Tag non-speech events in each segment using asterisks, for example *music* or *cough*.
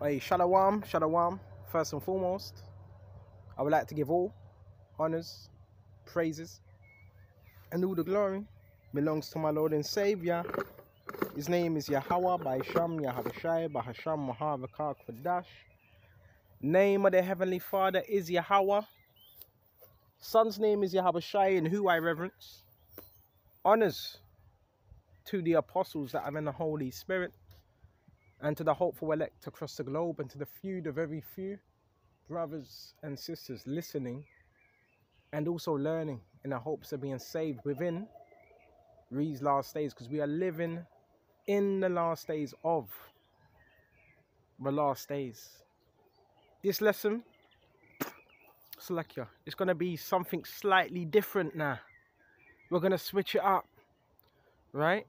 Hey, Shalom, Shalom. First and foremost, I would like to give all honors, praises, and all the glory belongs to my Lord and Savior. His name is Yahweh by Sham Yahavashai by Hasham Mahavakar Kwadash. Name of the Heavenly Father is Yahweh. Son's name is Yahavashai, and who I reverence. Honors to the apostles that are in the Holy Spirit and to the hopeful elect across the globe and to the few, the very few brothers and sisters listening and also learning in the hopes of being saved within these last days because we are living in the last days of the last days. This lesson, Slakia, it's going to be something slightly different now. We're going to switch it up, right?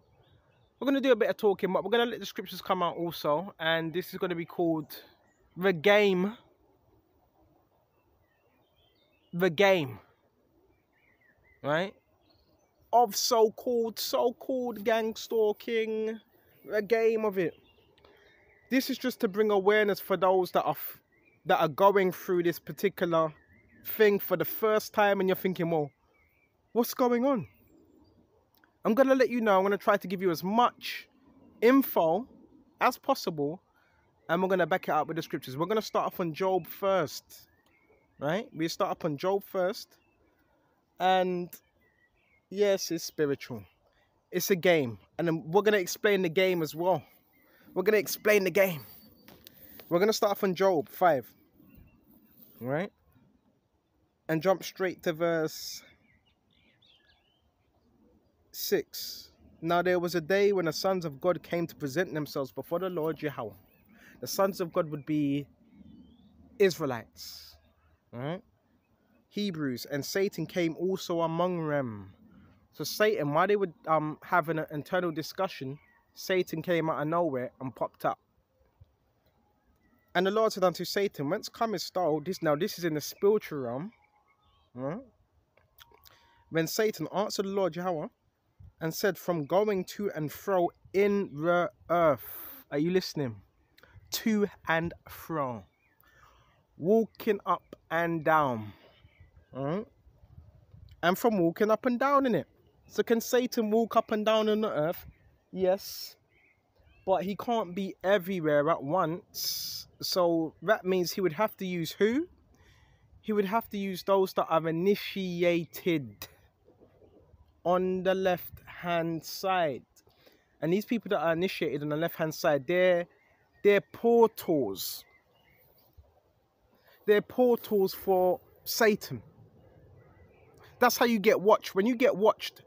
We're going to do a bit of talking, but we're going to let the scriptures come out also. And this is going to be called The Game. The Game. Right? Of so-called, so-called gang stalking. The game of it. This is just to bring awareness for those that are that are going through this particular thing for the first time and you're thinking, well, what's going on? I'm going to let you know, I'm going to try to give you as much info as possible and we're going to back it up with the scriptures. We're going to start off on Job first, right? We start up on Job first. And yes, it's spiritual. It's a game. And we're going to explain the game as well. We're going to explain the game. We're going to start off on Job 5, right? And jump straight to verse 6. Now there was a day when the sons of God came to present themselves before the Lord Yahweh. The sons of God would be Israelites, right? Hebrews, and Satan came also among them. So Satan, while they would um have an internal discussion, Satan came out of nowhere and popped up. And the Lord said unto Satan, Whence comest thou? This now this is in the spiritual realm. Right? When Satan answered the Lord Yahweh, and said, From going to and fro in the earth. Are you listening? To and fro. Walking up and down. Right? And from walking up and down in it. So can Satan walk up and down on the earth? Yes. But he can't be everywhere at once. So that means he would have to use who? He would have to use those that have initiated on the left hand side. And these people that are initiated on the left hand side, they're they're portals. They're portals for Satan. That's how you get watched. When you get watched,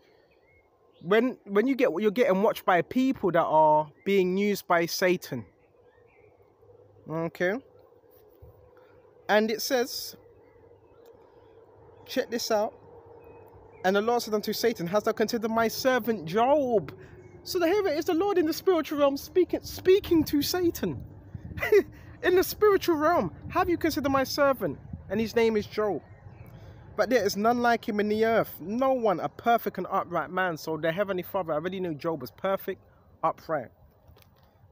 when when you get you're getting watched by people that are being used by Satan. Okay. And it says, check this out. And the Lord said unto Satan, Hast thou considered my servant Job? So the here it is the Lord in the spiritual realm speaking speaking to Satan. *laughs* in the spiritual realm, have you considered my servant? And his name is Job. But there is none like him in the earth. No one, a perfect and upright man. So the heavenly Father I already knew Job was perfect, upright.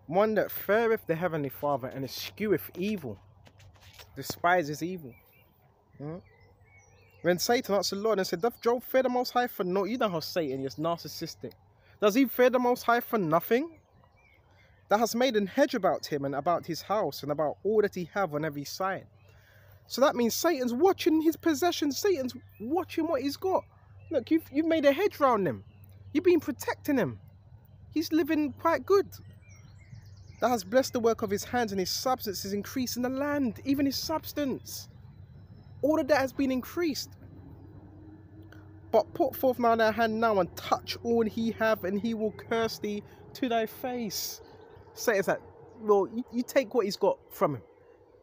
One that feareth the heavenly Father and escheweth evil, despises evil. Hmm? When Satan asked the Lord and said, Doth Job fear the Most High for no? You know how Satan is narcissistic. Does he fear the Most High for nothing? That has made an hedge about him and about his house and about all that he have on every side. So that means Satan's watching his possessions. Satan's watching what he's got. Look, you've, you've made a hedge around him. You've been protecting him. He's living quite good. That has blessed the work of his hands and his substance is increasing the land, even his substance all of that has been increased. But put forth now thy hand now and touch all he have, and he will curse thee to thy face. Say it's that, well, you, you, take what he's got from him,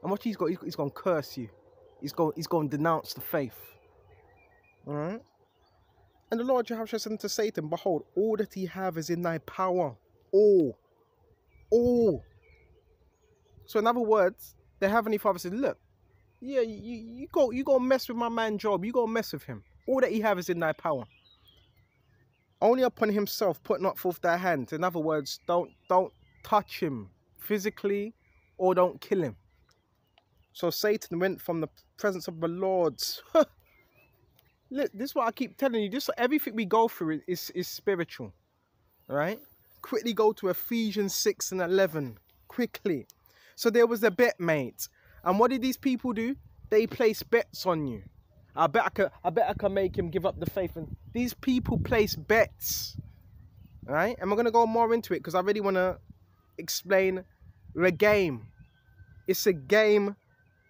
and what he's got, he's, he's going to curse you. He's going, he's going to denounce the faith. All right. And the Lord Jehovah said unto Satan, Behold, all that he have is in thy power. All. All. So in other words, the Heavenly Father said, Look, yeah, you, you go you go mess with my man Job. You go mess with him. All that he have is in thy power. Only upon himself put not forth thy hand. In other words, don't don't touch him physically or don't kill him. So Satan went from the presence of the Lord. *laughs* Look, this is what I keep telling you. This everything we go through is, is spiritual. Right? Quickly go to Ephesians 6 and 11. Quickly. So there was a bet mate. And what did these people do? They place bets on you. I bet I can I bet I can make him give up the faith. And these people place bets. Right? And we're gonna go more into it because I really wanna explain the game. It's a game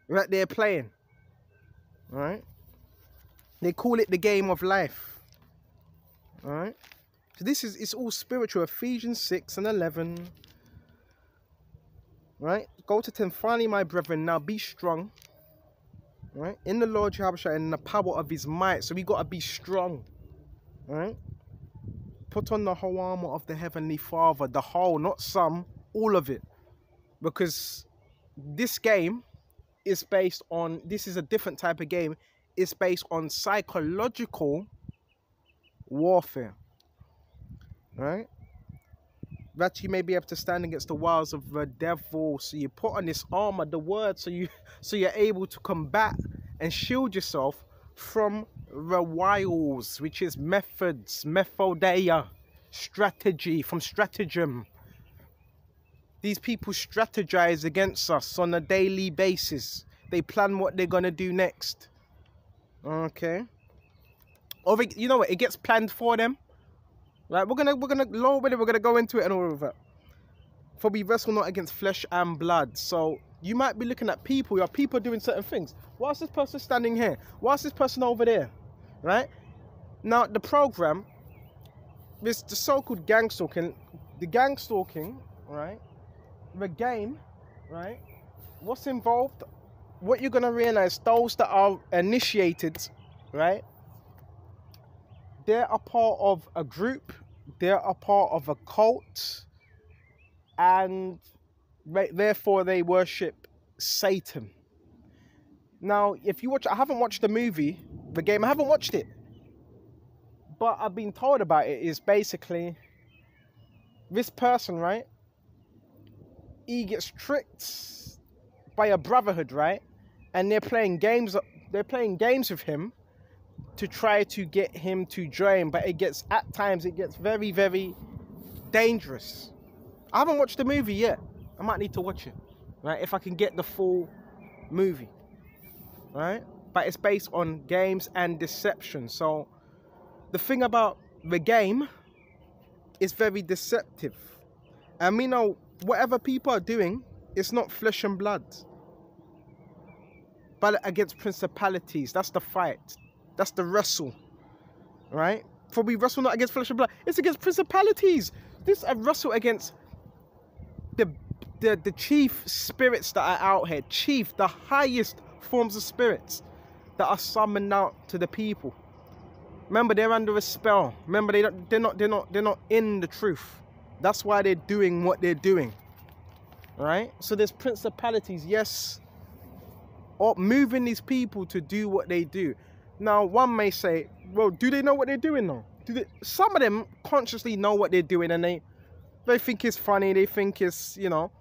that they're playing. Right? They call it the game of life. Alright? So this is it's all spiritual. Ephesians 6 and 11. Right? Go to 10. Finally, my brethren, now be strong. Right? In the Lord Jehovah and in the power of his might. So we gotta be strong. Right? Put on the whole armor of the heavenly father. The whole, not some, all of it. Because this game is based on this is a different type of game is based on psychological warfare. Right? That you may be able to stand against the wiles of the devil. So you put on this armor, the word, so you so you're able to combat and shield yourself from the wiles, which is methods, methodeia, strategy, from stratagem. These people strategize against us on a daily basis. They plan what they're gonna do next. Okay. Or you know what? It gets planned for them. Right? We're gonna we're gonna lower we're gonna go into it and all of that. For we wrestle not against flesh and blood. So you might be looking at people, your people doing certain things. Why is this person standing here? Why is this person over there? Right? Now the program, this the so-called gang stalking, the gang stalking, right? The game, right? What's involved? what you're gonna realize those that are initiated, right? They're a part of a group, they're a part of a cult, and therefore they worship Satan. Now, if you watch, I haven't watched the movie, the game, I haven't watched it, but I've been told about it. Is basically this person, right? He gets tricked by a brotherhood, right? And they're playing games. They're playing games with him to try to get him to join, but it gets at times it gets very, very dangerous. I haven't watched the movie yet. I might need to watch it, right? If I can get the full movie, right? But it's based on games and deception. So the thing about the game is very deceptive. And we know whatever people are doing, it's not flesh and blood but against principalities. That's the fight. That's the wrestle. Right? For we wrestle not against flesh and blood. It's against principalities. This a wrestle against the, the the chief spirits that are out here. Chief, the highest forms of spirits that are summoned out to the people. Remember, they're under a spell. Remember, they don't, they're not they're not they're not in the truth. That's why they're doing what they're doing. Right? So there's principalities, yes, or moving these people to do what they do. Now, one may say, well, do they know what they're doing though? Do they, some of them consciously know what they're doing and they they think it's funny, they think it's, you know,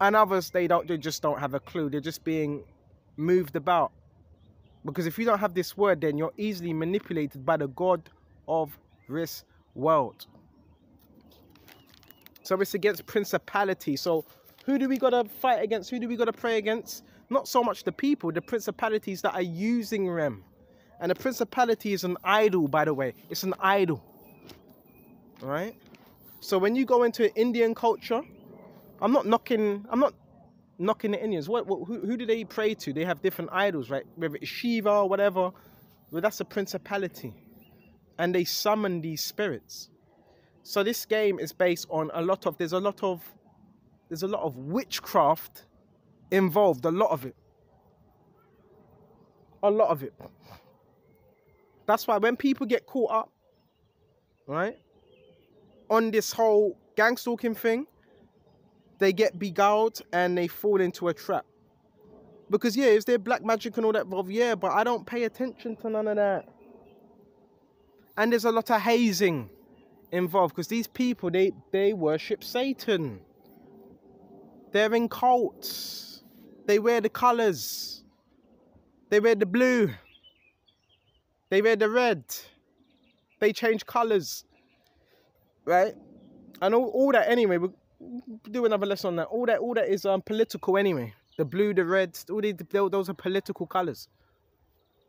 and others they don't they just don't have a clue. They're just being moved about. Because if you don't have this word, then you're easily manipulated by the God of this world. So it's against principality. So who do we gotta fight against? Who do we gotta pray against? not so much the people, the principalities that are using them. And the principality is an idol, by the way. It's an idol. All right? So when you go into Indian culture, I'm not knocking, I'm not knocking the Indians. What, what who, who do they pray to? They have different idols, right? Whether it's Shiva or whatever. But that's a principality. And they summon these spirits. So this game is based on a lot of, there's a lot of, there's a lot of witchcraft involved, a lot of it. A lot of it. That's why when people get caught up, right, on this whole gang stalking thing, they get beguiled and they fall into a trap. Because yeah, is there black magic and all that? Well, yeah, but I don't pay attention to none of that. And there's a lot of hazing involved because these people they they worship Satan. They're in cults. They wear the colors. They wear the blue. They wear the red. They change colors. Right? And all, all that anyway, we'll do another lesson on that. All that all that is um political anyway. The blue, the red, all these those are political colors.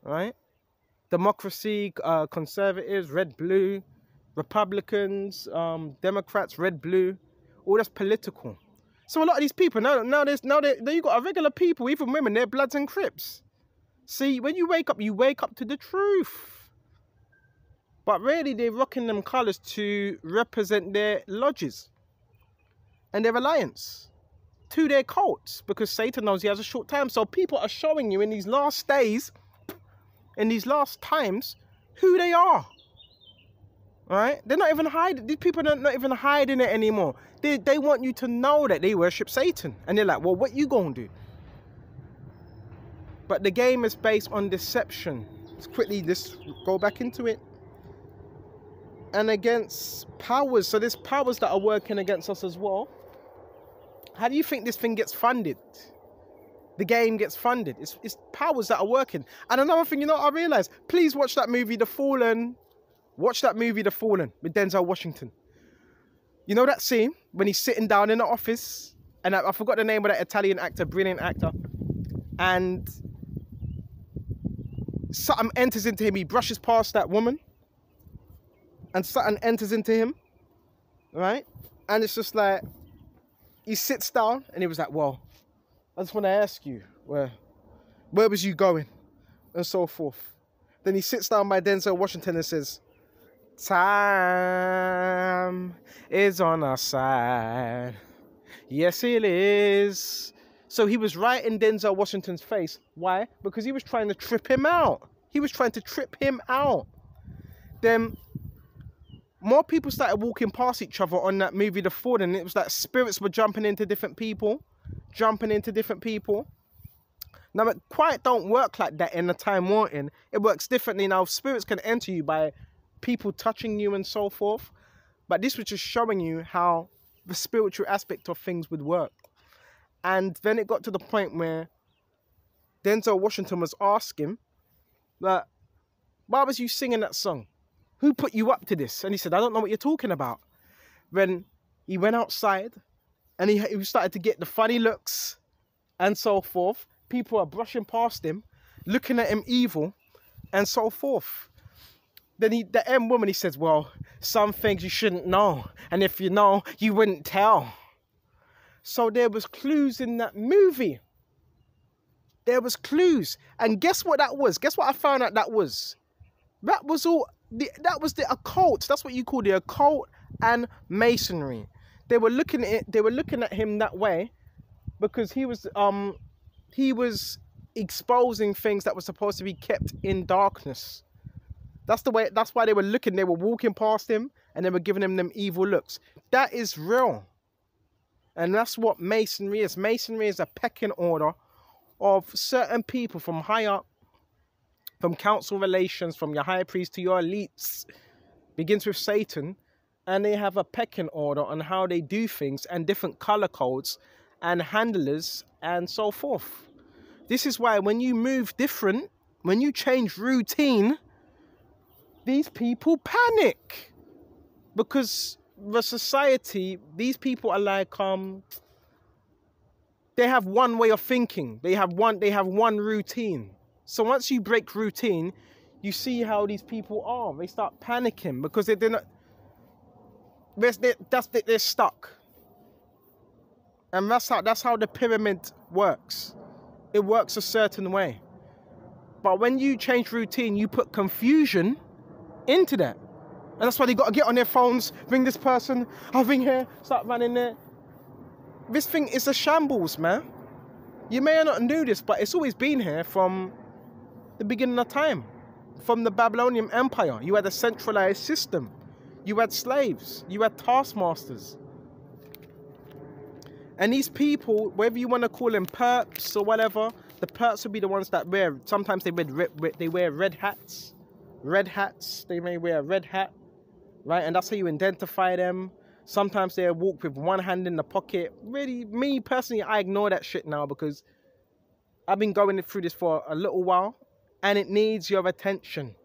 Right? Democracy, uh, conservatives, red, blue, Republicans, um, Democrats, red, blue, all that's political. So a lot of these people now, now there's now they you got a regular people, even women, they're Bloods and Crips. See, when you wake up, you wake up to the truth. But really, they're rocking them colours to represent their lodges and their alliance to their cults because Satan knows he has a short time. So people are showing you in these last days, in these last times, who they are. Right? They're not even hiding. These people are not even hiding it anymore. They, they want you to know that they worship Satan. And they're like, well, what you gonna do? But the game is based on deception. Let's quickly just go back into it. And against powers. So there's powers that are working against us as well. How do you think this thing gets funded? The game gets funded. It's, it's powers that are working. And another thing, you know, I realized, please watch that movie, The Fallen. Watch that movie, The Fallen, with Denzel Washington. You know that scene when he's sitting down in the office, and I, I forgot the name of that Italian actor, brilliant actor, and something enters into him. He brushes past that woman, and something enters into him, right? And it's just like he sits down and he was like, well, I just want to ask you, where, where was you going? And so forth. Then he sits down by Denzel Washington and says, time is on our side. Yes, it is. So he was right in Denzel Washington's face. Why? Because he was trying to trip him out. He was trying to trip him out. Then more people started walking past each other on that movie The Fall, and it was like spirits were jumping into different people, jumping into different people. Now, it quite don't work like that in the time we're in. It works differently now. Spirits can enter you by people touching you and so forth. But this was just showing you how the spiritual aspect of things would work. And then it got to the point where Denzel Washington was asking, that, why was you singing that song? Who put you up to this? And he said, I don't know what you're talking about. Then he went outside and he, he started to get the funny looks and so forth, people are brushing past him, looking at him evil and so forth. Then he, the M woman, he says, well, some things you shouldn't know. And if you know, you wouldn't tell. So there was clues in that movie. There was clues. And guess what that was? Guess what I found out that was? That was all the, that was the occult. That's what you call the occult and masonry. They were looking at it, they were looking at him that way because he was um he was exposing things that were supposed to be kept in darkness. That's the way that's why they were looking, they were walking past him and they were giving him them evil looks. That is real. And that's what masonry is. Masonry is a pecking order of certain people from high up from council relations, from your high priest to your elites, begins with Satan, and they have a pecking order on how they do things and different color codes and handlers and so forth. This is why when you move different, when you change routine, these people panic because the society, these people are like um they have one way of thinking. They have one they have one routine. So once you break routine, you see how these people are. They start panicking because they, they're not. They're, that's they're stuck. And that's how that's how the pyramid works. It works a certain way. But when you change routine, you put confusion into that. And that's why they got to get on their phones, ring this person, I'll ring here, start running there. This thing is a shambles, man. You may not know this, but it's always been here from the beginning of time. From the Babylonian Empire, you had a centralized system. You had slaves. You had taskmasters. And these people, whether you want to call them perps or whatever, the perps would be the ones that wear. Sometimes they wear they wear red hats, red hats. They may wear red hat, right? And that's how you identify them. Sometimes they walk with one hand in the pocket. Really, me personally, I ignore that shit now because I've been going through this for a little while and it needs your attention.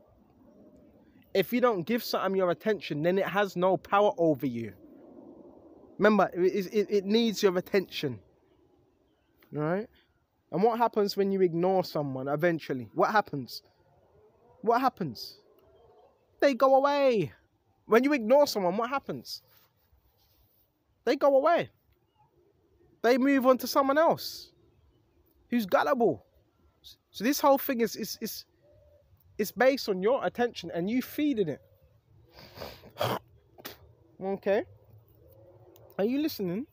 If you don't give something your attention, then it has no power over you. Remember, it, it, it needs your attention. Right? And what happens when you ignore someone eventually? What happens? What happens? They go away. When you ignore someone, what happens? They go away. They move on to someone else who's gullible. So this whole thing is is is it's based on your attention and you feeding it. *coughs* okay. Are you listening?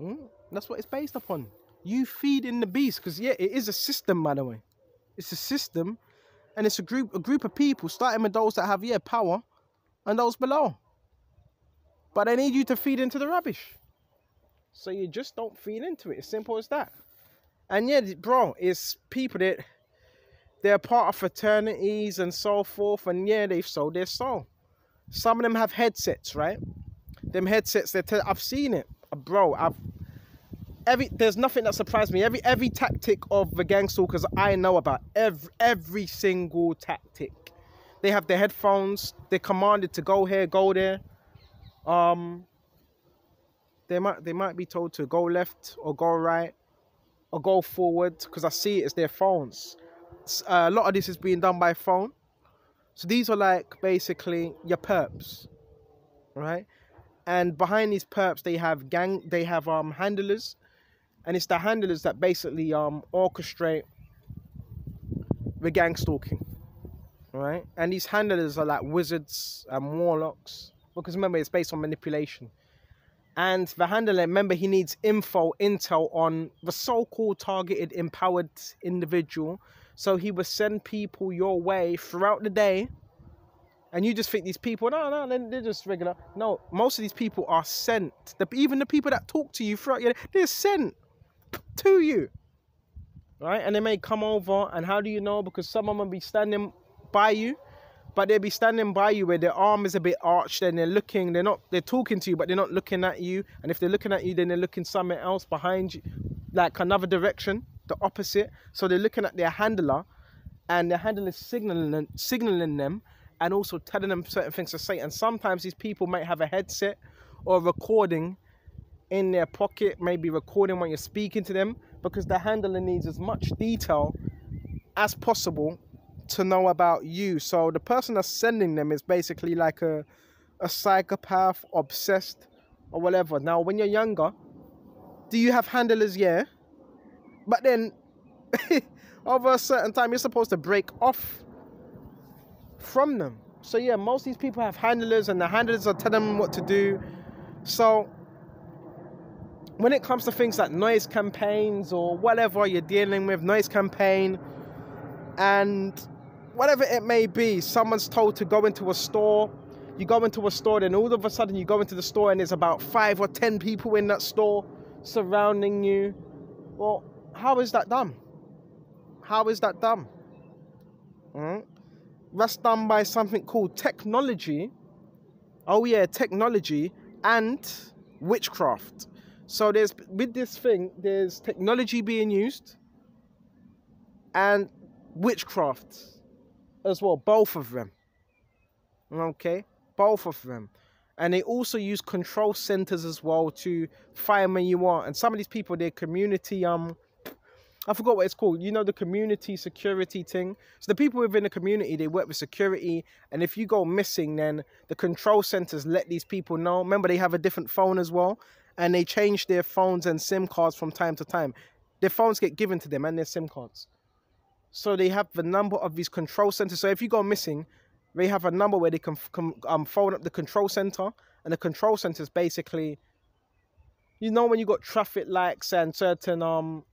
Mm, that's what it's based upon. You feeding the beast, because yeah, it is a system, by the way. It's a system, and it's a group a group of people, starting with those that have yeah power, and those below. But they need you to feed into the rubbish. So you just don't feed into it. It's simple as that. And yeah, bro, it's people that they're part of fraternities and so forth, and yeah, they've sold their soul. Some of them have headsets, right? Them headsets, they're. I've seen it, uh, bro. I've every there's nothing that surprised me. Every every tactic of the gang stalkers I know about, every every single tactic. They have their headphones. They're commanded to go here, go there. Um, they might they might be told to go left or go right or go forward because I see it as their phones. Uh, a lot of this is being done by phone. So these are like basically your perps, right? And behind these perps, they have gang, they have um handlers, and it's the handlers that basically um orchestrate the gang stalking, right? And these handlers are like wizards and warlocks because remember it's based on manipulation. And the handler, remember, he needs info, intel on the so-called targeted, empowered individual. So he will send people your way throughout the day. And you just think these people, no, no, they're just regular. No, most of these people are sent. The, even the people that talk to you throughout your day, they're sent to you. Right? And they may come over, and how do you know? Because some of them be standing by you but they'll be standing by you where their arm is a bit arched and they're looking they're not they're talking to you but they're not looking at you. And if they're looking at you then they're looking somewhere else behind you like another direction the opposite. So they're looking at their handler and their handler is signaling signaling them and also telling them certain things to say. And sometimes these people might have a headset or recording in their pocket maybe recording when you're speaking to them because the handler needs as much detail as possible to know about you. So the person that's sending them is basically like a a psychopath, obsessed, or whatever. Now, when you're younger, do you have handlers? Yeah, but then *laughs* over a certain time, you're supposed to break off from them. So yeah, most of these people have handlers, and the handlers are telling them what to do. So when it comes to things like noise campaigns or whatever you're dealing with, noise campaign, and whatever it may be, someone's told to go into a store. You go into a store, then all of a sudden you go into the store and there's about five or ten people in that store surrounding you. Well, how is that done? How is that done? Mm-hmm. That's done by something called technology. Oh yeah, technology and witchcraft. So there's with this thing, there's technology being used and witchcraft as well, both of them. Okay, both of them. And they also use control centers as well to find where you are. And some of these people, they're community, um, I forgot what it's called. You know, the community security thing. So the people within the community, they work with security. And if you go missing, then the control centers let these people know. Remember, they have a different phone as well. And they change their phones and SIM cards from time to time. Their phones get given to them and their SIM cards. So they have the number of these control centers. So if you go missing, they have a number where they can, um, phone up the control center, and the control center is basically, you know, when you got traffic lights and certain um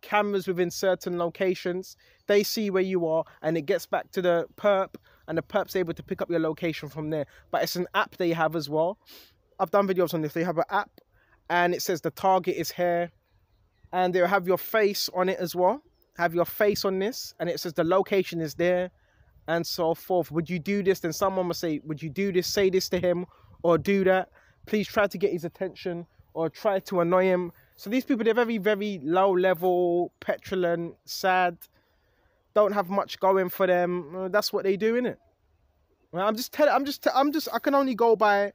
cameras within certain locations, they see where you are, and it gets back to the perp, and the perp's able to pick up your location from there. But it's an app they have as well. I've done videos on this. They have an app, and it says the target is here, and they'll have your face on it as well have your face on this and it says the location is there and so forth. Would you do this? Then someone will say, Would you do this? Say this to him or do that. please try to get his attention or try to annoy him. So these people, they're very, very low level, petulant, sad, don't have much going for them. Uh, that's what they do, innit? I'm just telling. I'm just. I'm just. I can only go by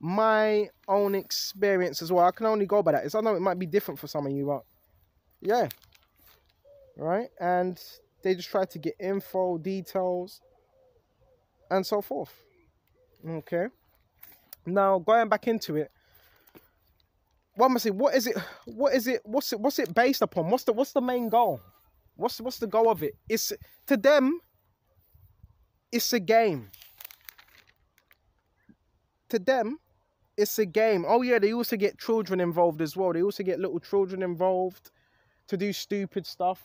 my own experience as well. I can only go by that. It's, I know it might be different for some of you, but yeah, right. And they just try to get info, details, and so forth. Okay. Now going back into it, what must say? What is it? What is it? What's it? What's it based upon? What's the What's the main goal? What's what's the goal of it? It's to them. It's a game. To them, it's a game. Oh yeah, they also get children involved as well. They also get little children involved to do stupid stuff.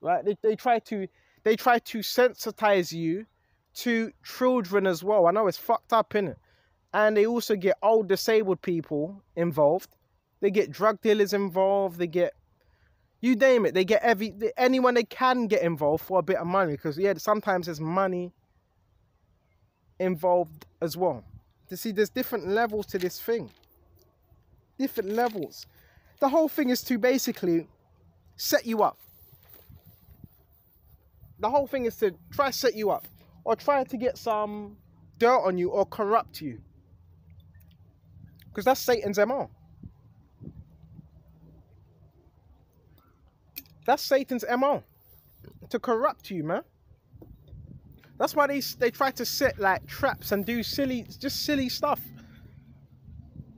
Right? They they try to they try to sensitize you to children as well. I know it's fucked up, in it. And they also get old disabled people involved. They get drug dealers involved. They get you name it. They get every anyone they can get involved for a bit of money because yeah, sometimes there's money involved as well. To see, there's different levels to this thing. Different levels. The whole thing is to basically set you up. The whole thing is to try set you up or try to get some dirt on you or corrupt you. Because that's Satan's MO. That's Satan's MO. To corrupt you, man. That's why they they try to set like traps and do silly, just silly stuff.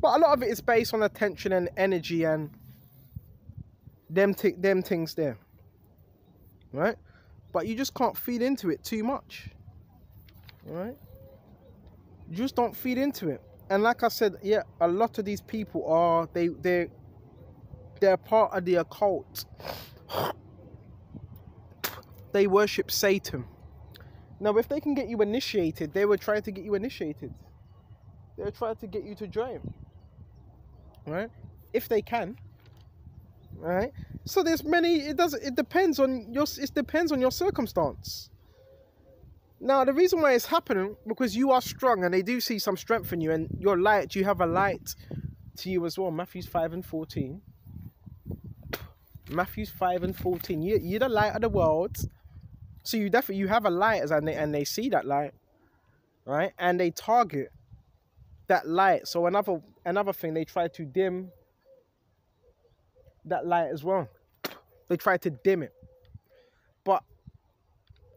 But a lot of it is based on attention and energy and them them things there, right? But you just can't feed into it too much, right? Just don't feed into it. And like I said, yeah, a lot of these people are they they they're part of the occult *sniffs* they worship Satan. Now, if they can get you initiated, they will try to get you initiated. They'll try to get you to join. Right? If they can. Right? So there's many it does it depends on your it depends on your circumstance. Now the reason why it's happening because you are strong and they do see some strength in you and your light, you have a light to you as well. Matthew's 5 and 14. Matthew's 5 and 14. You, you're the light of the world. So you definitely you have a light as and they and they see that light, right? And they target that light. So another another thing they try to dim that light as well. They try to dim it. But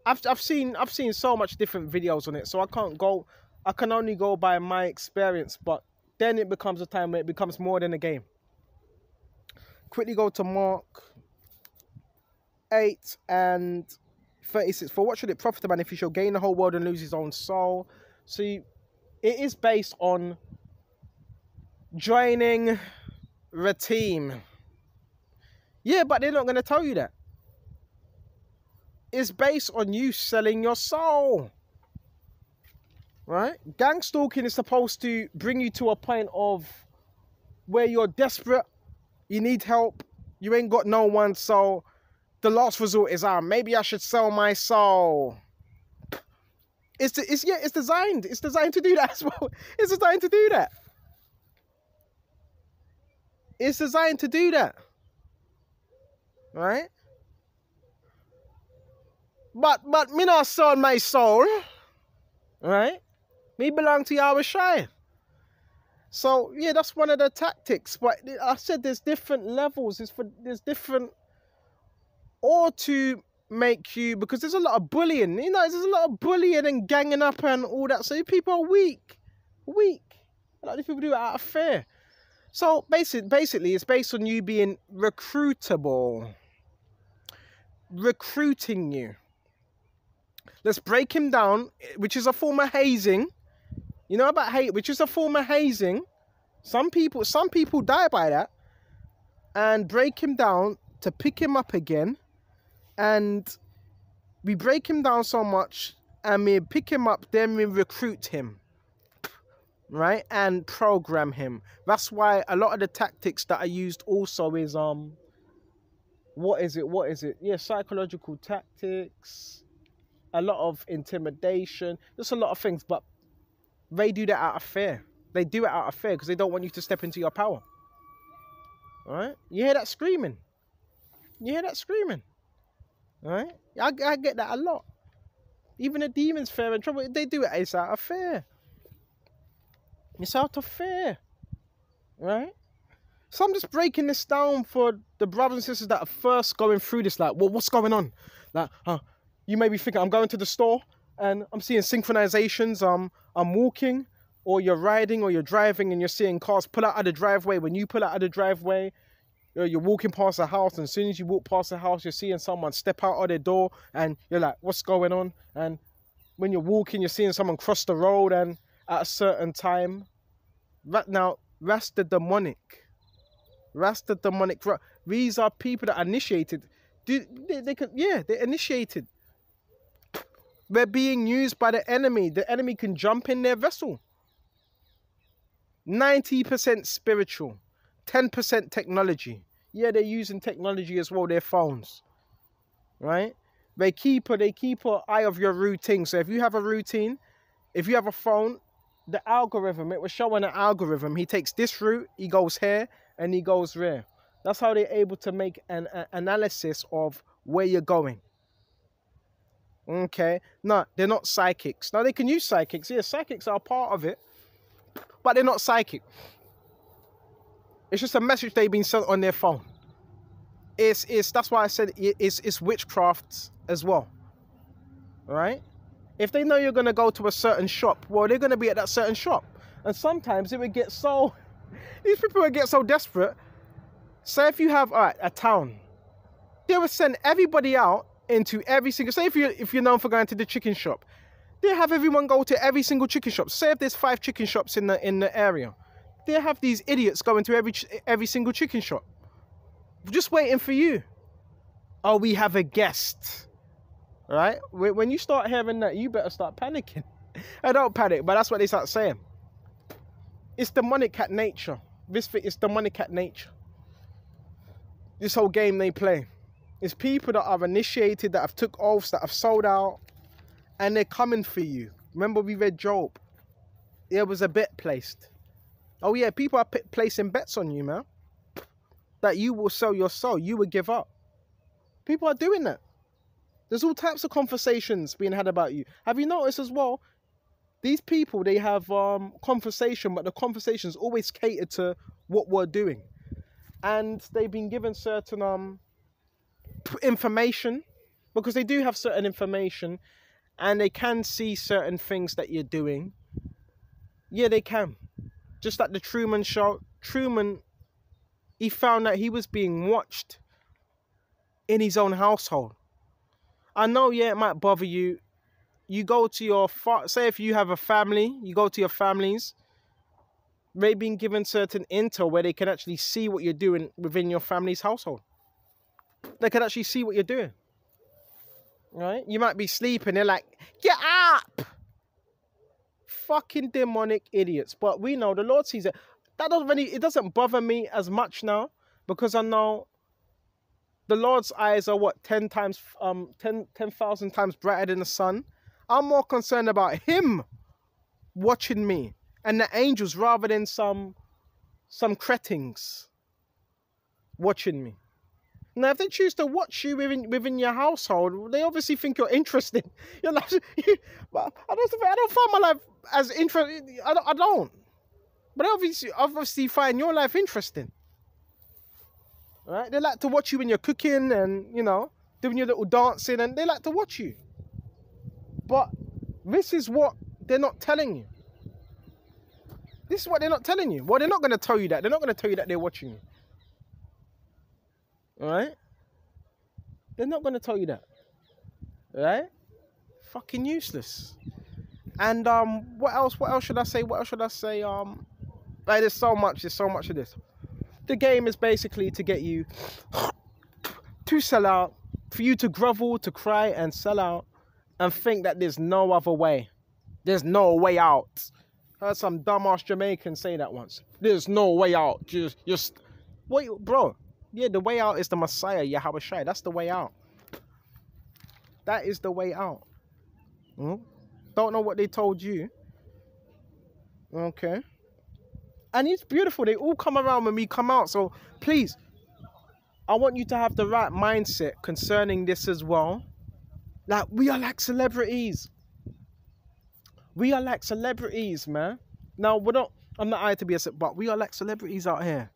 I've I've seen I've seen so much different videos on it, so I can't go I can only go by my experience, but then it becomes a time where it becomes more than a game quickly go to Mark 8 and 36. For what should it profit a man if he shall gain the whole world and lose his own soul? See, it is based on joining the team. Yeah, but they're not going to tell you that. It's based on you selling your soul. Right? Gang stalking is supposed to bring you to a point of where you're desperate you need help, you ain't got no one, so the last resort is, ah, maybe I should sell my soul. It's, it's yeah, it's designed. It's designed to do that *laughs* as well. It's designed to do that. It's designed to do that. Right? But but me not sold my soul. Right? Me belong to Yahweh Shai. So yeah, that's one of the tactics. But I said there's different levels. There's for there's different or to make you because there's a lot of bullying. You know, there's a lot of bullying and ganging up and all that. So people are weak, weak. A lot of people do it out of fear. So basically, basically, it's based on you being recruitable, recruiting you. Let's break him down, which is a form of hazing you know about hate, which is a form of hazing. Some people, some people die by that, and break him down to pick him up again, and we break him down so much, and we pick him up, then we recruit him, right, and program him. That's why a lot of the tactics that are used also is um, what is it? What is it? Yeah, psychological tactics, a lot of intimidation, just a lot of things, but they do that out of fear. They do it out of fear because they don't want you to step into your power. All right? You hear that screaming? You hear that screaming? All right? I, I get that a lot. Even the demons fear and trouble, they do it, it's out of fear. It's out of fear. Right? So I'm just breaking this down for the brothers and sisters that are first going through this. Like, well, what's going on? Like, uh, you may be thinking, I'm going to the store and I'm seeing synchronizations. Um, I'm walking, or you're riding, or you're driving, and you're seeing cars pull out of the driveway. When you pull out of the driveway, you're, you're walking past the house, and as soon as you walk past the house, you're seeing someone step out of their door, and you're like, what's going on? And when you're walking, you're seeing someone cross the road, and at a certain time, right now, that's the demonic. The demonic. These are people that initiated. Do they, they can yeah, they're initiated. They're being used by the enemy. The enemy can jump in their vessel. 90% spiritual, 10% technology. Yeah, they're using technology as well, their phones. Right? They keep a, they keep an eye of your routine. So if you have a routine, if you have a phone, the algorithm, it was showing an algorithm. He takes this route, he goes here, and he goes there. That's how they're able to make an, an analysis of where you're going. Okay. No, they're not psychics. Now they can use psychics. Yeah, psychics are part of it, but they're not psychic. It's just a message they've been sent on their phone. It's it's that's why I said it's it's witchcraft as well. Right. If they know you're gonna go to a certain shop, well, they're gonna be at that certain shop, and sometimes it would get so. These people would get so desperate. Say if you have a town, they would send everybody out into every single say if you if you're known for going to the chicken shop they have everyone go to every single chicken shop. Say if there's five chicken shops in the in the area they have these idiots going to every every single chicken shop just waiting for you. Oh we have a guest right? When you start hearing that you better start panicking. *laughs* I don't panic but that's what they start saying it's demonic at nature this thing is demonic at nature this whole game they play it's people that are initiated, that have took oaths, that have sold out, and they're coming for you. Remember we read Job. There was a bet placed. Oh yeah, people are placing bets on you, man. That you will sell your soul, you will give up. People are doing that. There's all types of conversations being had about you. Have you noticed as well? These people they have um conversation, but the conversations always cater to what we're doing, and they've been given certain um information because they do have certain information and they can see certain things that you're doing. Yeah, they can. Just like the Truman Show, Truman, he found that he was being watched in his own household. I know, yeah, it might bother you. You go to your, say if you have a family, you go to your families, maybe being given certain intel where they can actually see what you're doing within your family's household they can actually see what you're doing. Right? You might be sleeping, they're like, get up! Fucking demonic idiots. But we know the Lord sees it. That doesn't really it doesn't bother me as much now because I know the Lord's eyes are what 10 times um 10 10,000 times brighter than the sun. I'm more concerned about him watching me and the angels rather than some some cretins watching me. Now, if they choose to watch you within within your household, they obviously think you're interesting. *laughs* You're but *laughs* I don't, I don't find my life as interesting. I don't, I don't. But obviously, obviously, find your life interesting. Right? They like to watch you when you're cooking and you know doing your little dancing, and they like to watch you. But this is what they're not telling you. This is what they're not telling you. Well, they're not going to tell you that. They're not going to tell you that they're watching you. Alright? They're not going to tell you that. Right? Fucking useless. And um, what else? What else should I say? What else should I say? Um, like there's so much. There's so much of this. The game is basically to get you to sell out, for you to grovel, to cry, and sell out, and think that there's no other way. There's no way out. heard some dumbass Jamaican say that once. There's no way out. Just, just wait, bro. Yeah, the way out is the Messiah, Yahweh Shai. That's the way out. That is the way out. Hmm? Don't know what they told you. Okay. And it's beautiful. They all come around when we come out. So please, I want you to have the right mindset concerning this as well. Like we are like celebrities. We are like celebrities, man. Now we're not. I'm not I to be a, but we are like celebrities out here.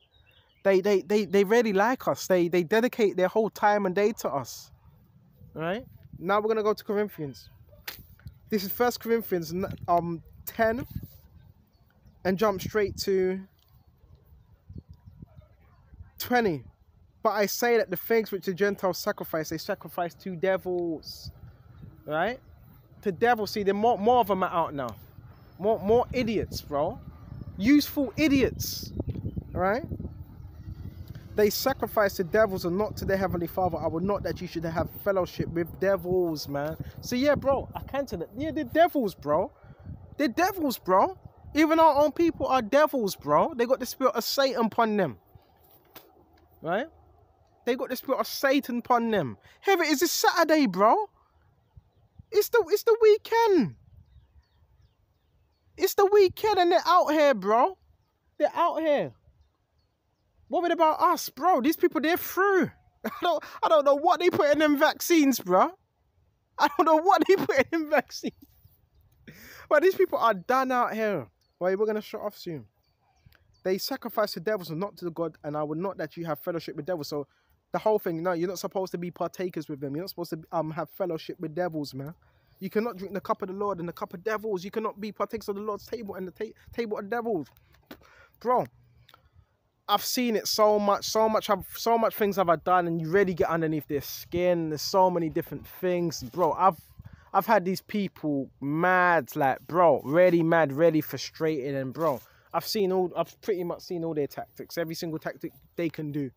They they they they really like us. They they dedicate their whole time and day to us. Right now we're gonna go to Corinthians. This is First Corinthians um ten, and jump straight to twenty. But I say that the things which the Gentiles sacrifice, they sacrifice to devils. Right? To devils. See, there more more of them are out now. More more idiots, bro. Useful idiots. Right? They sacrifice to devils and not to their heavenly Father. I would not that you should have fellowship with devils, man. So yeah, bro, I can't tell it. Yeah, they're devils, bro. They're devils, bro. Even our own people are devils, bro. They got the spirit of Satan upon them. Right? They got the spirit of Satan upon them. It is this Saturday, bro. It's the it's the weekend. It's the weekend and they're out here, bro. They're out here. What about us, bro? These people, they're through. *laughs* I don't, I don't know what they put in them vaccines, bro. I don't know what they put in them vaccines. But these people are done out here. Well, we're to shut off soon. They sacrifice to devils and not to the God, and I would not that you have fellowship with devils. So the whole thing, no, you're not supposed to be partakers with them. You're not supposed to um have fellowship with devils, man. You cannot drink the cup of the Lord and the cup of devils. You cannot be partakers of the Lord's table and the ta table of devils. Bro, I've seen it so much, so much, have so much things have I done, and you really get underneath their skin. There's so many different things, bro. I've I've had these people mad, like, bro, really mad, really frustrated, and bro, I've seen all, I've pretty much seen all their tactics, every single tactic they can do,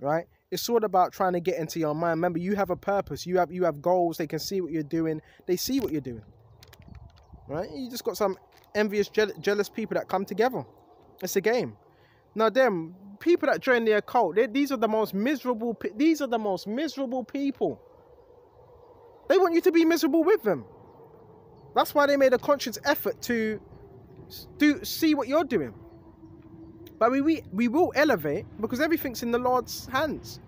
right? It's all about trying to get into your mind. Remember, you have a purpose, you have you have goals. They can see what you're doing. They see what you're doing, right? You just got some envious, je jealous people that come together. It's a game. Now, them people that join the occult, these are the most miserable. These are the most miserable people. They want you to be miserable with them. That's why they made a conscious effort to do see what you're doing. But we, we we will elevate because everything's in the Lord's hands,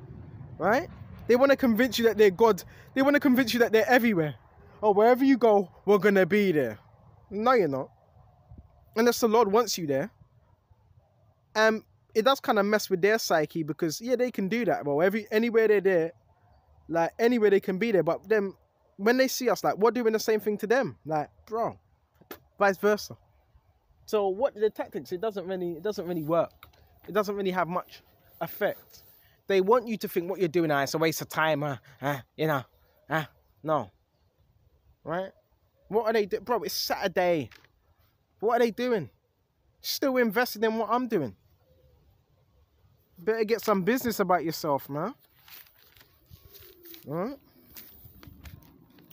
right? They want to convince you that they're God. They want to convince you that they're everywhere. Oh, wherever you go, we're gonna be there. No, you're not. Unless the Lord wants you there um, it does kind of mess with their psyche because yeah, they can do that. Well, every anywhere they're there, like anywhere they can be there. But then when they see us, like we're doing the same thing to them, like bro, vice versa. So what the tactics? It doesn't really, it doesn't really work. It doesn't really have much effect. They want you to think what you're doing, ah, it's a waste of time, uh, uh, you know, uh, no, right? What are they doing, bro? It's Saturday. What are they doing? Still investing in what I'm doing. Better get some business about yourself, man. Alright?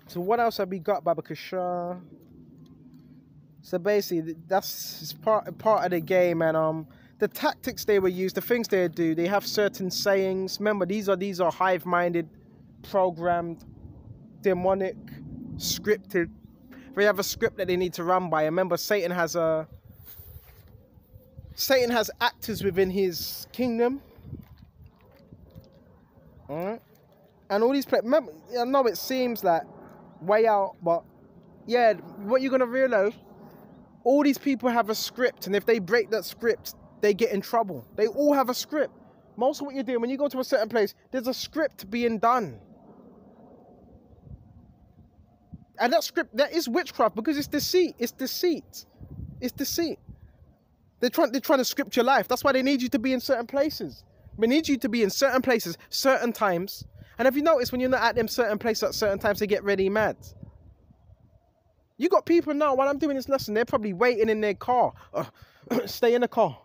So what else have we got, Babakasha? So basically, that's part part of the game, and um, the tactics they will use, the things they do, they have certain sayings. Remember, these are these are hive-minded, programmed, demonic, scripted. They have a script that they need to run by. Remember, Satan has a Satan has actors within his kingdom. Alright? And all these remember, I know it seems like way out, but yeah, what you're gonna realize, all these people have a script, and if they break that script, they get in trouble. They all have a script. Most of what you're doing when you go to a certain place, there's a script being done. And that script, that is witchcraft because it's deceit. It's deceit. It's deceit. They're trying, they're trying to script your life. That's why they need you to be in certain places. They need you to be in certain places, certain times. And have you noticed when you're not at them certain places at certain times, they get really mad? You got people now, while I'm doing this lesson, they're probably waiting in their car. Uh, *clears throat* stay in the car.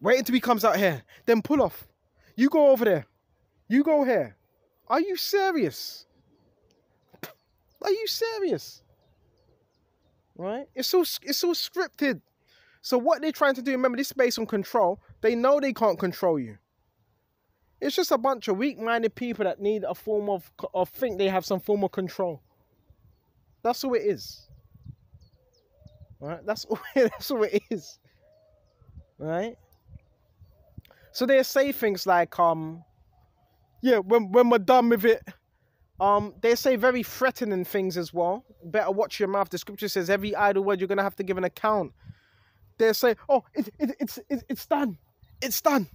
Wait until he comes out here. Then pull off. You go over there. You go here. Are you serious? Are you serious? Right? It's all it's all scripted. So what they're trying to do, remember this is based on control. They know they can't control you. It's just a bunch of weak-minded people that need a form of, or think they have some form of control. That's all it is. Right? That's *laughs* all, that's all it is. right? So they say things like, um, yeah, when when we're done with it, um, they say very threatening things as well. Better watch your mouth. The scripture says every idle word you're gonna have to give an account. They say, oh, it, it, it's it, it's done, it's done,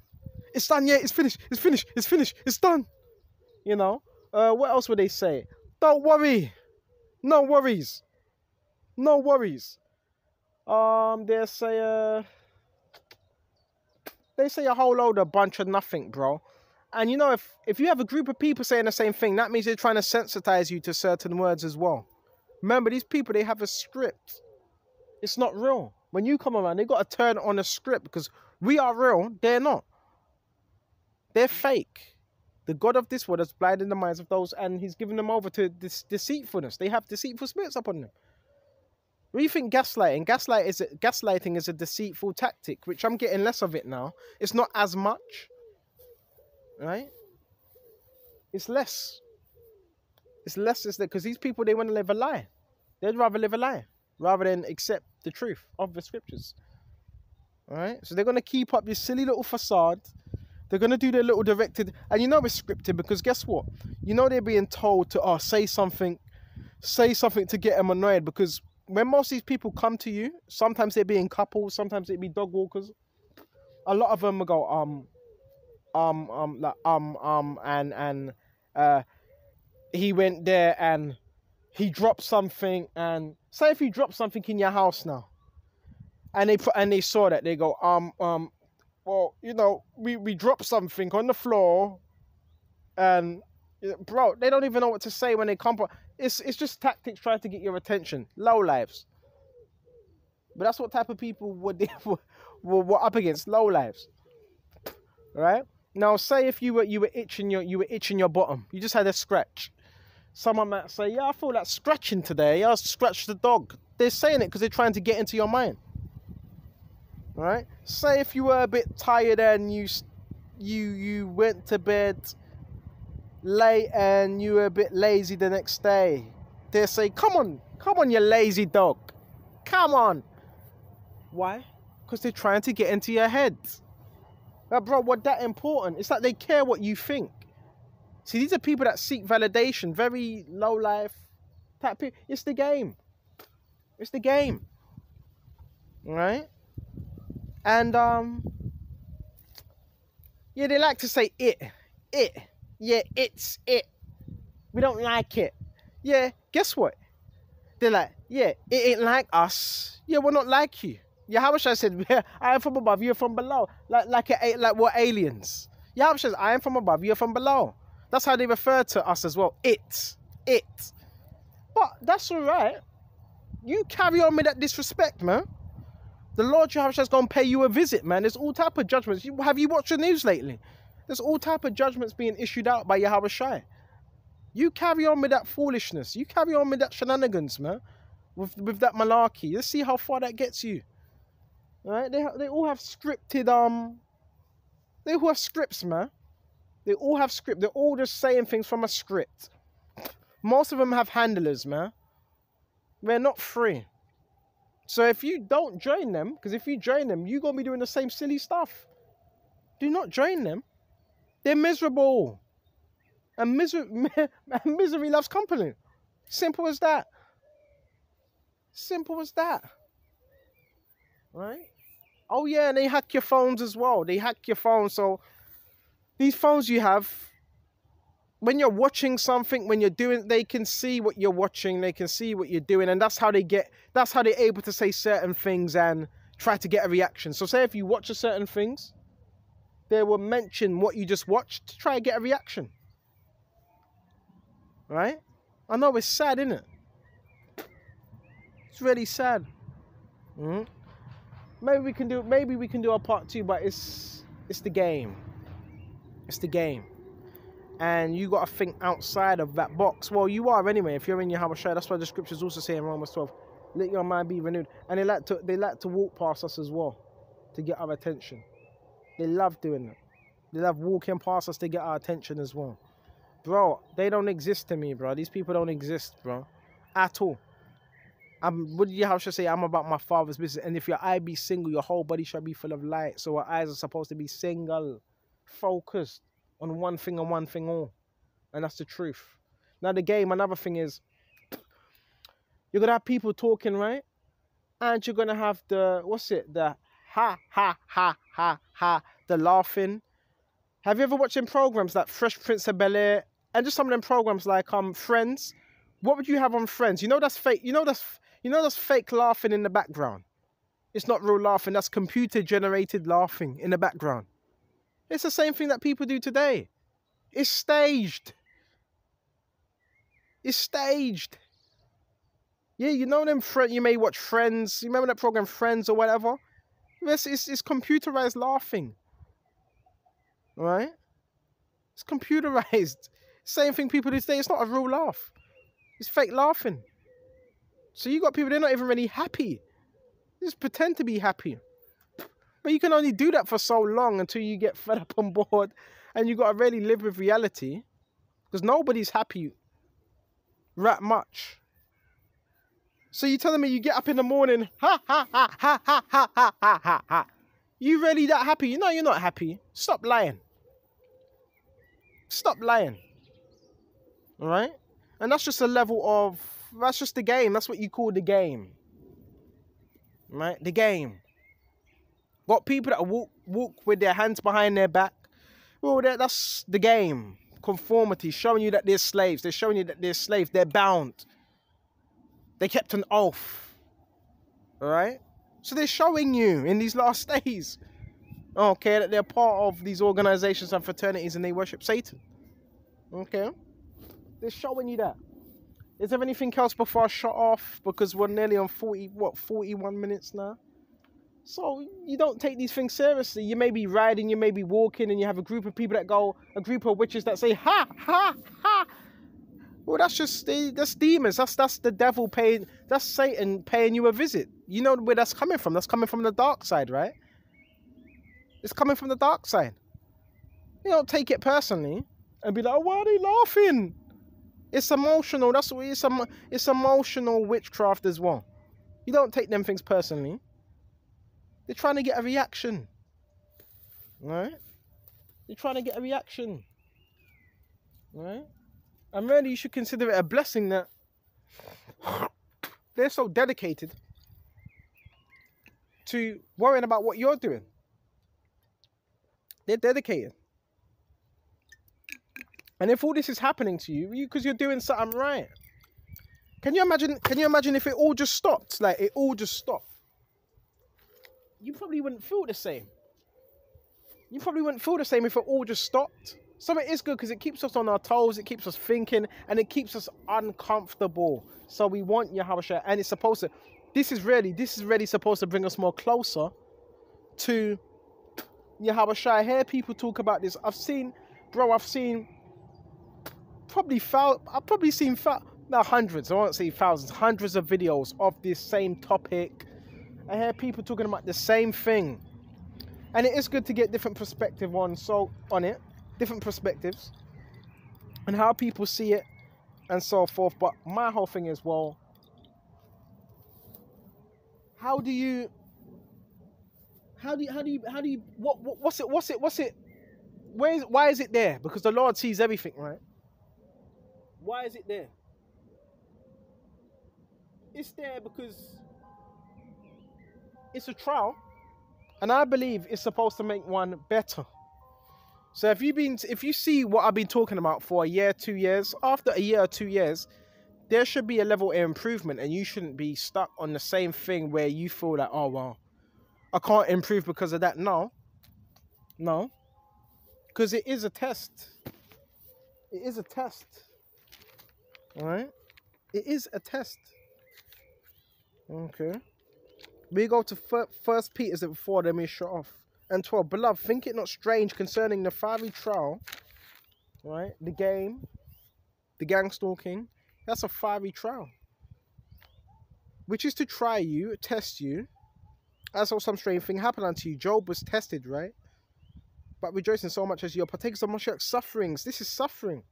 it's done. Yeah, it's finished, it's finished, it's finished, it's done. You know. Uh, what else would they say? Don't worry, no worries, no worries. Um, they say uh they say a whole load of bunch of nothing, bro. And you know, if if you have a group of people saying the same thing, that means they're trying to sensitize you to certain words as well. Remember, these people they have a script. It's not real. When you come around, they got to turn on a script because we are real, they're not. They're fake. The God of this world has blinded the minds of those, and He's given them over to this deceitfulness. They have deceitful spirits upon them. What do you think gaslighting? Gaslight is a, gaslighting is a deceitful tactic, which I'm getting less of it now. It's not as much, right? It's less. It's less is because these people they want to live a lie. They'd rather live a lie rather than accept the truth of the scriptures. All right, so they're gonna keep up this silly little facade. They're gonna do their little directed, and you know it's scripted because guess what? You know they're being told to oh say something, say something to get them annoyed because when most of these people come to you, sometimes they be in couples, sometimes they be dog walkers. A lot of them will go um, um, um, like um, um, and and uh, he went there and he dropped something. And say if you drop something in your house now, and they put and they saw that they go um um, well you know we we dropped something on the floor, and bro they don't even know what to say when they come. It's it's just tactics trying to get your attention. Low lives. But that's what type of people were, *laughs* were, were up against. Low lives. Right? Now say if you were you were itching your you were itching your bottom. You just had a scratch. Someone might say, Yeah, I feel like scratching today. I scratched the dog. They're saying it because they're trying to get into your mind. Right? Say if you were a bit tired and you you you went to bed late and you were a bit lazy the next day, they say, Come on, come on, you lazy dog. Come on. Why? Because they're trying to get into your head. But bro, what that important? It's like they care what you think. See, these are people that seek validation, very low life type people. It's the game. It's the game. Right? And um yeah, they like to say it. It. Yeah, it's it. We don't like it. Yeah, guess what? They're like, yeah, it ain't like us. Yeah, we're not like you. Yahushua said, yeah, *laughs* I am from above, you're from below. Like like a, like we're aliens. Yahushua says, I am from above, you're from below. That's how they refer to us as well. It. It. But that's all right. You carry on with that disrespect, man. The Lord Yahushua is going to pay you a visit, man. There's all type of judgments. have you watched the news lately? There's all type of judgments being issued out by Yahweh Shai. You carry on with that foolishness. You carry on with that shenanigans, man. With with that malarkey. Let's see how far that gets you. All right? They they all have scripted um. They all have scripts, man. They all have script. They're all just saying things from a script. Most of them have handlers, man. They're not free. So if you don't join them, because if you join them, you're gonna be doing the same silly stuff. Do not join them. They're miserable. And misery, *laughs* misery loves company. Simple as that. Simple as that. Right? Oh yeah, and they hack your phones as well. They hack your phone. So these phones you have, when you're watching something, when you're doing, they can see what you're watching. They can see what you're doing, and that's how they get. That's how they're able to say certain things and try to get a reaction. So say if you watch a certain things, they will mention what you just watched to try and get a reaction. Right? I know it's sad, isn't it? It's really sad. Mm-hmm. Maybe we can do maybe we can do a part two, but it's it's the game. It's the game. And you gotta think outside of that box. Well, you are anyway, if you're in your Habashah, that's why the scriptures also say in Romans 12, let your mind be renewed. And they like to they like to walk past us as well to get our attention. They love doing it. They love walking past us to get our attention as well. Bro, they don't exist to me, bro. These people don't exist, bro. At all. I'm what do you should I say? I'm about my father's business. And if your eye be single, your whole body shall be full of light. So our eyes are supposed to be single, focused on one thing and one thing all. And that's the truth. Now the game, another thing is *sniffs* you're gonna have people talking, right? And you're gonna have the what's it? The ha ha ha ha ha, the laughing. Have you ever watched in programs like Fresh Prince of Bel Air and just some of them programs like um Friends? What would you have on Friends? You know that's fake. You know that's you know that's fake laughing in the background. It's not real laughing. That's computer generated laughing in the background. It's the same thing that people do today. It's staged. It's staged. Yeah, you know them friends. You may watch Friends. You remember that program Friends or whatever? It's, it's, it's computerized laughing. Right? It's computerized. *laughs* Same thing people do today. It's not a real laugh. It's fake laughing. So you got people, they're not even really happy. They just pretend to be happy. *laughs* But you can only do that for so long until you get *laughs* fed up on board and you got to really live with reality. Because nobody's happy that much. So you telling me you get up in the morning, ha ha ha ha ha ha ha ha ha. You really that happy? No, you're not happy. Stop lying. Stop lying. Alright? And that's just a level of that's just the game. That's what you call the game. Right? The game. Got people that walk walk with their hands behind their back. Well, that's the game. Conformity, showing you that they're slaves. They're showing you that they're slaves. They're bound. They kept an oath. Alright? So they're showing you in these last *laughs* days. Okay, that they're part of these organizations and fraternities and they worship Satan. Okay? They're showing you that. Is there anything else before I shut off? Because we're nearly on 40, what, 41 minutes now? So you don't take these things seriously. You may be riding, you may be walking, and you have a group of people that go, a group of witches that say, ha, ha, ha. Well, that's just, the that's demons. That's, that's the devil paying, that's Satan paying you a visit. You know where that's coming from. That's coming from the dark side, right? It's coming from the dark side. You don't take it personally and be like, oh, why are they laughing? It's emotional. That's what it's, it's emotional witchcraft as well. You don't take them things personally. They're trying to get a reaction. Right? They're trying to get a reaction. Right? And really, you should consider it a blessing that *coughs* they're so dedicated to worrying about what you're doing. They're dedicated. And if all this is happening to you, because you, are doing something right. Can you imagine? Can you imagine if it all just stopped? Like it all just stopped. You probably wouldn't feel the same. You probably wouldn't feel the same if it all just stopped. So it is good because it keeps us on our toes, it keeps us thinking, and it keeps us uncomfortable. So we want Yahweh and it's supposed to. This is really, this is really supposed to bring us more closer to Yahweh I hear people talk about this. I've seen, bro, I've seen probably found, I've probably seen now hundreds, I won't say thousands, hundreds of videos of this same topic. I hear people talking about the same thing. And it is good to get different perspective on so on it, different perspectives, and how people see it and so forth. But my whole thing is well, how do you how do you how do you how do you what, what what's it what's it what's it where is why is it there? Because the Lord sees everything, right? Why is it there? It's there because it's a trial, and I believe it's supposed to make one better. So if you've been, if you see what I've been talking about for a year, two years, after a year or two years, there should be a level of improvement, and you shouldn't be stuck on the same thing where you feel like, oh well, I can't improve because of that. No, no, because it is a test. It is a test. All right? It is a test. Okay. We go to First Peter's before. then we shut off. And 12. Beloved, think it not strange concerning the fiery trial, right? The game, the gang stalking. That's a fiery trial. Which is to try you, test you. As though some strange thing happened unto you. Job was tested, right? But rejoicing so much as your partakers of Moshiach's sufferings. This is suffering.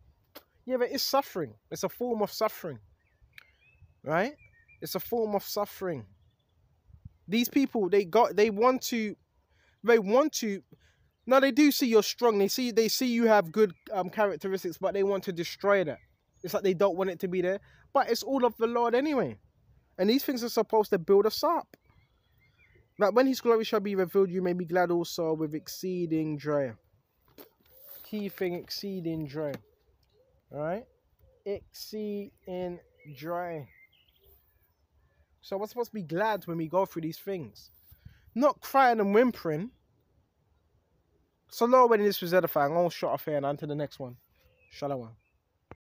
Yeah, but it's suffering. It's a form of suffering. Right? It's a form of suffering. These people, they got, they want to, they want to. now they do see you're strong. They see, they see you have good um, characteristics, but they want to destroy that. It's like they don't want it to be there. But it's all of the Lord anyway. And these things are supposed to build us up. But when his glory shall be revealed, you may be glad also with exceeding joy. Key thing, exceeding joy. Alright? Exceeding joy. So we're supposed to be glad when we go through these things. Not crying and whimpering. So Lord, when this was edifying, I'll shut off here and on to the next one. Shalom.